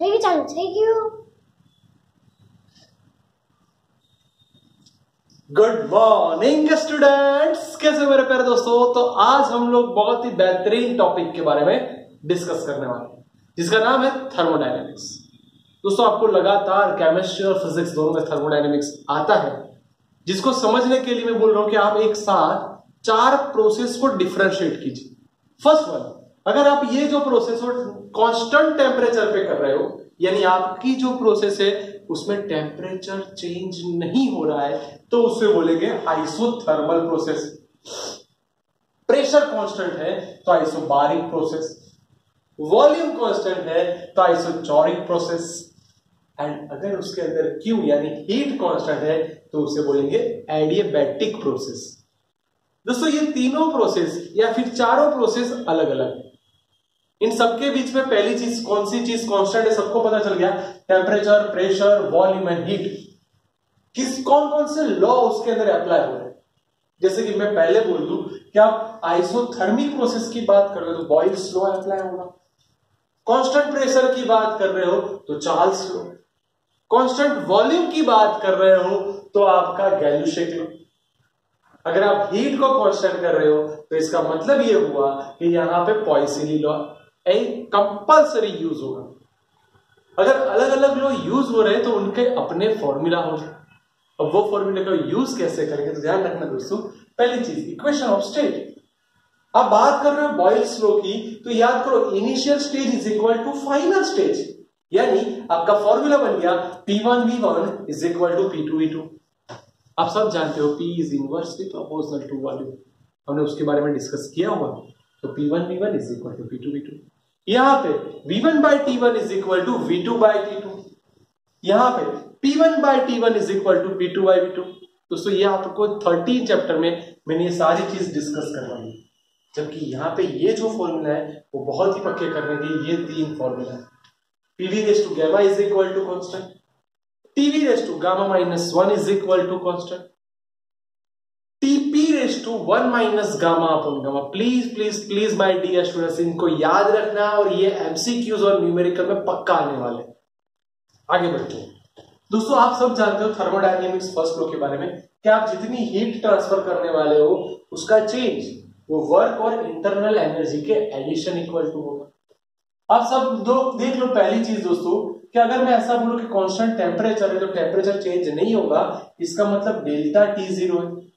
Thank you, Chan. Thank you. Good morning students कैसे मेरे प्यारे दोस्तों तो आज हम लोग बहुत ही बेहतरीन टॉपिक के बारे में डिस्कस करने वाले हैं जिसका नाम है थर्मोडायनेमिक्स दोस्तों आपको लगातार केमिस्ट्री और फिजिक्स दोनों में थर्मोडायनेमिक्स आता है जिसको समझने के लिए मैं बोल रहा हूँ कि आप एक साथ चार प्रोसेस को डिफ्रेंशिएट कीजिए फ़र्स्ट वन अगर आप ये जो प्रोसेस हो कांस्टेंट टेम्परेचर पे कर रहे हो, यानी आपकी जो प्रोसेस है, उसमें टेम्परेचर चेंज नहीं हो रहा है तो उसे बोलेंगे आइसोथर्मल प्रोसेस प्रेशर कांस्टेंट है तो आइसोबारिक प्रोसेस वॉल्यूम कांस्टेंट है तो आइसोचोरिक प्रोसेस एंड अगर उसके अंदर क्यू यानी हीट कांस्टेंट है तो उसे बोलेंगे एडियाबैटिक प्रोसेस दोस्तों, ये तीनों प्रोसेस या फिर चारों प्रोसेस अलग अलग इन सबके बीच में पहली चीज़ कौन सी चीज़ कांस्टेंट है, सबको पता चल गया? Temperature pressure volume and heat किस कौन कौन से लॉ उसके अंदर अप्लाई हो रहे हैं? जैसे कि मैं पहले बोल दू कि आप आइसोथर्मिक प्रोसेस की बात कर रहे हो तो बॉयल्स लॉ अप्लाई होगा। कांस्टेंट प्रेशर की बात कर रहे हो तो चार्ल्स लॉ कांस्टेंट वॉल्यूम की बात कर रहे हो तो आपका गैल्यूशेक लॉ अगर आप हीट को कांस्टेंट कर रहे हो तो इसका मतलब ये हुआ कि यहाँ पे पॉइसिली लॉ कंपल्सरी यूज़ होगा। अगर अलग अलग लोग यूज़ हो रहे हैं तो उनके अपने फॉर्मूला हो अब वो फॉर्मूला का यूज़ कैसे करेंगे तो ध्यान रखना दोस्तों। पहली चीज़ इक्वेशन ऑफ़ स्टेट आप बात कर रहे हो बॉयल्स लॉ की तो याद करो initial stage is equal to final stage यानी आपका फॉर्मूला बन गया P one V one is equal to P two V two आप सब जानते हो P is inversely proportional to volume हमने उसके बारे में डिस्कस किया हुआ। तो P1 one V one is equal to P two V two यहाँ पे V1 one by T one is equal to V two by T two यहाँ पे P1 one by T one is equal to P two by V two दोस्तों ये आपको thirteen chapter में मैंने ये सारी चीज़ डिस्कस करवाई जबकि यहाँ पे ये जो फॉर्मूला है, वो बहुत ही पक्के करने के ये तीन फॉर्मूला है। PV raise to gamma is equal to constant TV raise to gamma minus one is equal to constant raise to one minus gamma upon gamma please please please my dear students इनको याद रखना और ये MCQs और numerical में पक्का आने वाले आगे बढ़ते हैं। दोस्तों, आप सब जानते हो थर्मोडायनेमिक्स फ़र्स्ट लॉ के बारे में? कि आप जितनी हीट ट्रांसफ़र करने वाले हो, उसका चेंज वो वर्क और इंटरनल एनर्जी के एडिशन इक्वल टू होगा। आप सब दो, देख लो पहली चीज़ दोस्तों, कि अगर मैं ऐसा बोलूँ कि कांस्टेंट टेम्परेचर है तो टेम्परेचर चेंज नहीं होगा, इसका मतलब डेल्टा टी ज़ीरो है।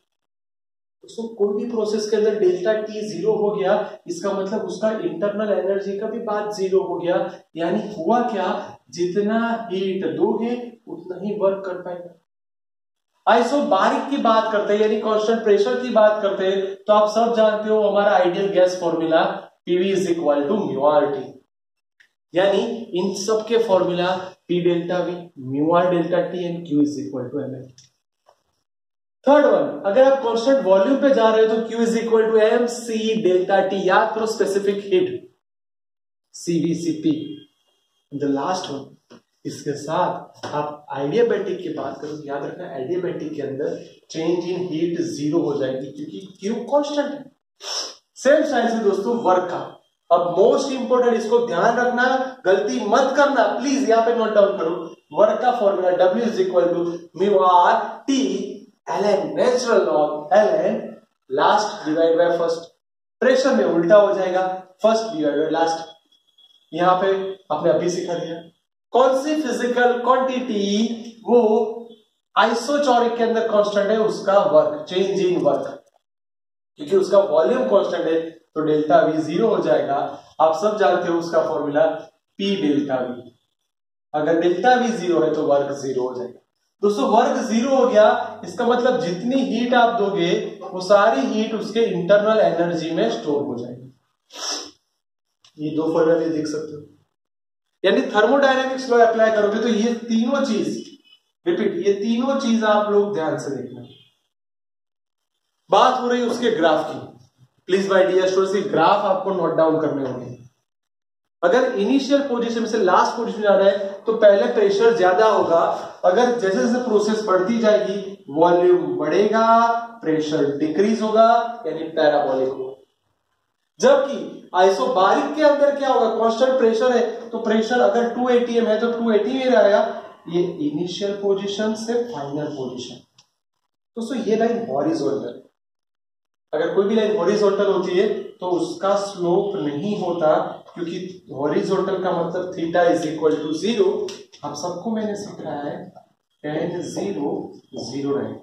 दोस्तों कोई भी प्रोसेस के अंदर डेल्टा टी ज़ीरो हो गया, इसका मतलब उसका इंटरनल एनर्जी का भी बात ज़ीरो हो गया। यानी हुआ क्या? जितना हीट दोगे, उतना ही वर्क कर पाएगा। आइसोबारिक की बात करते हैं, यानी कांस्टेंट प्रेशर की बात करते हैं तो आप सब जानते हो हमारा ideal gas formula PV is equal to mu R T यानी इन सब के formula P delta V mu R delta T and Q is equal to M L third one अगर आप कांस्टेंट वॉल्यूम पे जा रहे हो तो Q is equal to M C delta T याद करो specific heat CV CP the last one इसके साथ आप आइडियाबैटिक की बात करो, याद रखना आइडियाबैटिक के अंदर चेंज इन हीट ज़ीरो हो जाएगी क्योंकि क्यू कांस्टेंट है। सेम साइज़ से दोस्तों वर्क का। अब मोस्ट इंपोर्टेंट इसको ध्यान रखना, गलती मत करना। प्लीज़ यहाँ पे नोट डाउन करो वर्क का formula W is equal to mu R T N natural log N last divide by first pressure में उल्टा हो जाएगा फ़र्स्ट डिवाइड बाय लास्ट यहाँ पे आपने अभी सिखा दिया। कौन सी फ़िज़िकल क्वांटिटी वो आइसोचोरिक के अंदर कांस्टेंट है, उसका वर्क चेंज इन वर्क क्योंकि उसका वॉल्यूम कांस्टेंट है तो डेल्टा वी ज़ीरो हो जाएगा। आप सब जानते हो उसका फॉर्मूला पी डेल्टा वी अगर डेल्टा वी ज़ीरो है तो वर्क ज़ीरो हो जाएगा। दोस्तों वर्क ज़ीरो हो गया। इसका मतलब जितनी हीट आप दोगे, वो सारी हीट उसके इंटरनल एनर्जी में स्टोर हो जाएगी। ये दो फॉर्मूला देख सकते हो। यानी थर्मोडायनेमिक्स लॉ अप्लाई करोगे तो ये तीनों चीज़ रिपीट ये तीनों चीज़ आप लोग ध्यान से देखना। बात हो रही है उसके ग्राफ की। Please by dear students graph आपको नोट डाउन करने होंगे। अगर इनिशियल पोजीशन से लास्ट पोजीशन जा रहा है तो पहले प्रेशर ज़्यादा होगा। अगर जैसे जैसे प्रोसेस बढ़ती जाएगी वॉल्यूम बढ़ेगा प्रेशर डिक्रीज होगा, यानी पैराबोलिक होगा। जबकि आइसोबारिक के अंदर क्या होगा? कांस्टेंट प्रेशर है। तो प्रेशर अगर 2 एटीएम है तो 2 एटी में रहेगा। ये इनिशियल पोजीशन से फाइनल पोजीशन दोस्तों ये लाइन हॉरिजॉन्टल अगर कोई भी लाइन हॉरिजॉन्टल होती है तो उसका स्लोप नहीं होता, क्योंकि हॉरिजॉन्टल का मतलब theta is equal to zero आप सबको मैंने सिखाया है टेन ज़ीरो ज़ीरो नाइन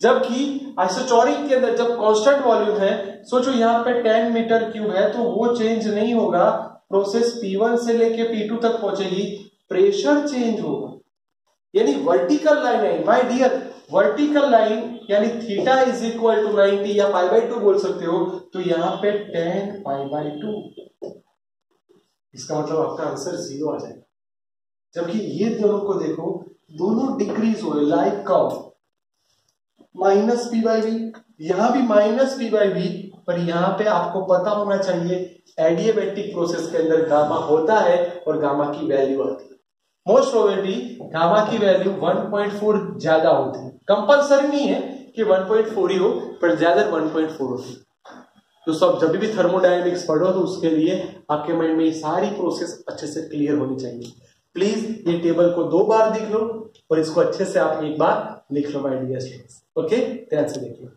जबकि आइसोटोरिक के अंदर जब कांस्टेंट वॉल्यूम है, सोचो यहाँ पे 10 मीटर क्यूब है तो वो चेंज नहीं होगा। प्रोसेस P1 से लेके P2 तक पहुंचेगी। प्रेशर चेंज होगा। यानी वर्टिकल लाइन है। माय डियर वर्टिकल लाइन यानी थीटा इज़ इक्वल टू 90 या पाई बाई टू बोल सकते हो तो यहाँ पे टेन पाई बाई टू इसका मतलब आपका आंसर ज़ीरो आ जाएगा। जबकि ये दोनों को देखो, दोनों डिक्रीज हो लाइक कव माइनस पी बाई वी यहाँ भी माइनस पी बाई वी पर यहाँ पे आपको पता होना चाहिए एडियाबेटिक प्रोसेस के अंदर गामा होता है और गामा की वैल्यू आती है। मोस्ट प्रोबेबिलिटी गामा की वैल्यू 1.4 ज़्यादा होती है। कंपल्सरी नहीं है कि 1.4 ही हो, पर ज़्यादा 1.4 होती है। तो सब जब भी थर्मोडायनेमिक्स पढ़ो तो उसके लिए आपके माइंड में ये सारी प्रोसेस अच्छे से क्लियर होनी चाहिए। प्लीज़ ये टेबल को दो बार देख लो और इसको अच्छे से आप एक बार लिख लो माइंड ओके ध्यान से देखिए।